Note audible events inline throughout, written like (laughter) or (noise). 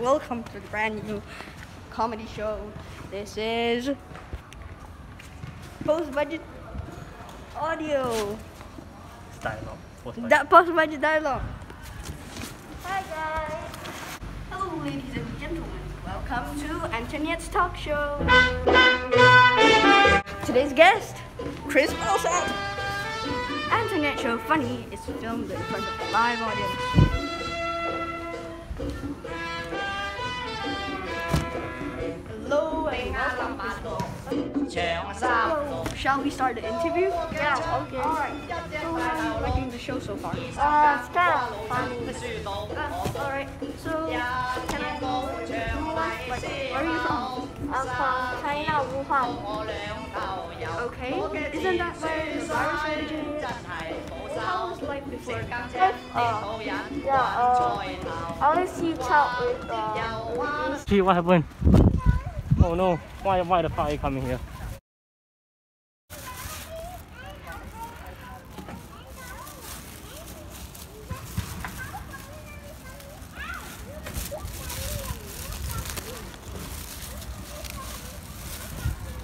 welcome to the brand new comedy show. This is post budget audio. Dialogue. Post budget. That post budget dialogue. Hi guys. Hello, ladies and gentlemen. Welcome to Antoniette's talk show. Today's guest, Chris Millsap. Antoniette Show Funny is filmed in front of a live audience. So, shall we start the interview? Yeah, okay. So, how are you liking the show so far? Uh, it's kind of funny. Uh, Alright, so can I know like, where are you from? I'm from China, Wuhan. Okay, isn't that where the virus originated? How was life before that? Uh, yeah, uh, I always see talk with, uh, with Gee, what happened? Oh no, why why the fire coming here?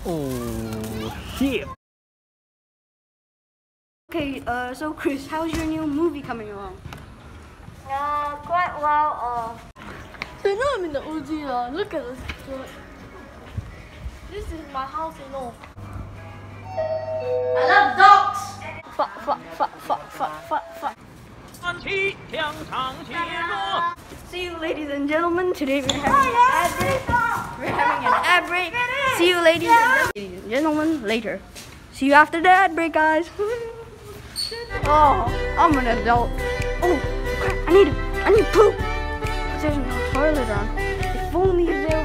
Oh shit! Okay, uh, so Chris, how's your new movie coming along? uh, quite well, uh, So now I'm in the Uzi uh, Look at this. This is my house, you know. I love dogs. Fuck, fuck, fuck, fuck, fuck, fuck, fuck. See you, ladies and gentlemen. Today we're having an ad break. We're having an ad break. See you, ladies ladies and gentlemen, later. See you after the ad break, guys. (laughs) oh, I'm an adult. Oh, crap, I need, I need poop. There's no toilet on. If only there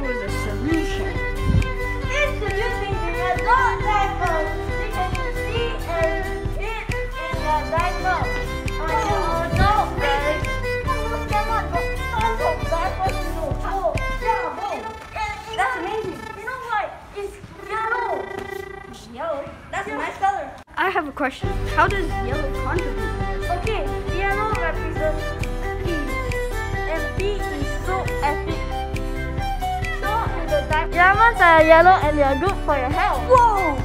a question. How does yellow contribute? Okay, yellow represents peace. And peace is so epic. So in the diaper, lemons are yellow and they are good for your health. Whoa,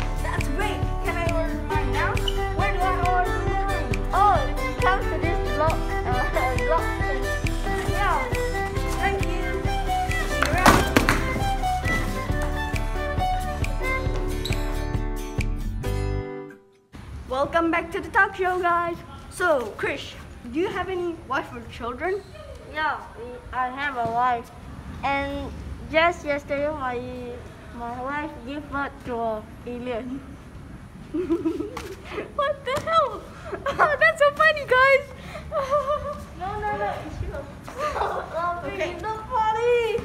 welcome back to the talk show, guys. So, Krish, do you have any wife or children? Yeah, I have a wife. And just yesterday, my my wife gave birth to an alien. (laughs) what the hell? Oh, that's so funny, guys. (laughs) no, no, no. Stop (laughs) oh, okay. It's not funny.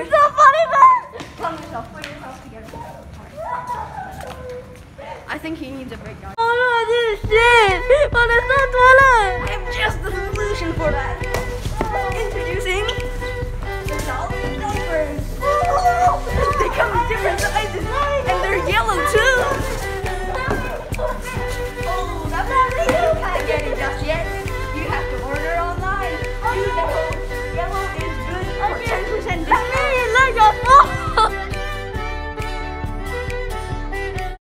it's not funny, man. Calm yourself. I think he needs a break, guys. Oh no, this is shit! Oh, but it's not toilet! I have just the solution for that. Introducing